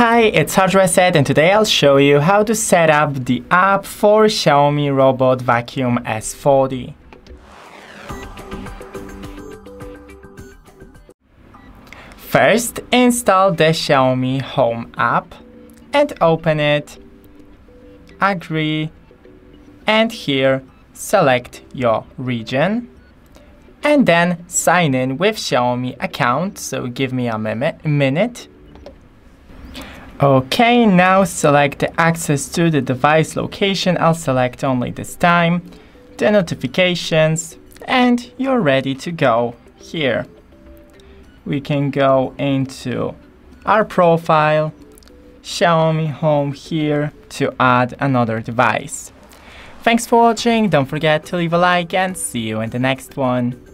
Hi, it's Hardware and today I'll show you how to set up the app for Xiaomi Robot Vacuum S40. First, install the Xiaomi Home app and open it, agree, and here select your region and then sign in with Xiaomi account. So give me a minute. Okay, now select the access to the device location. I'll select only this time, the notifications, and you're ready to go here. We can go into our profile, Xiaomi Home here to add another device. Thanks for watching, don't forget to leave a like and see you in the next one.